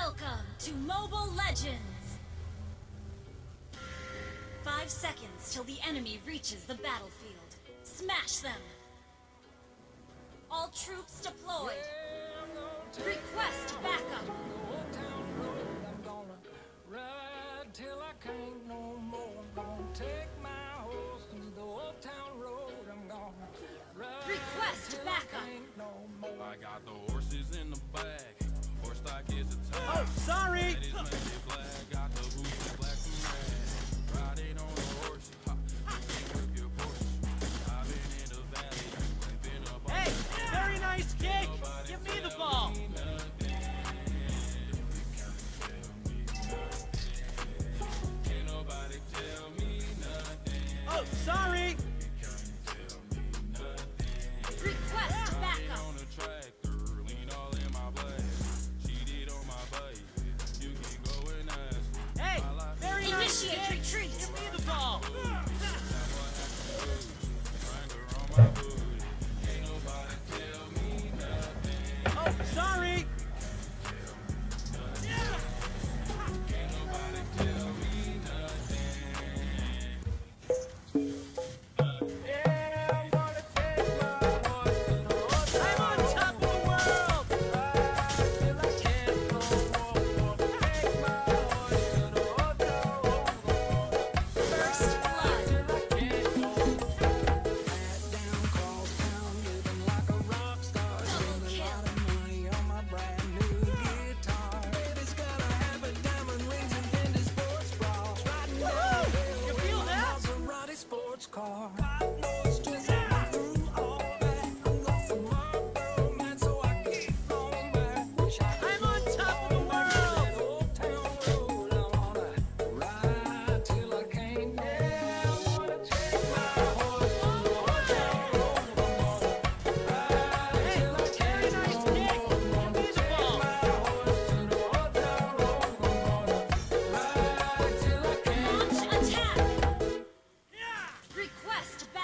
Welcome to Mobile Legends! Five seconds till the enemy reaches the battlefield. Smash them! All troops deployed! Request backup! Request backup! I got the horses in the back time. Oh, sorry. best.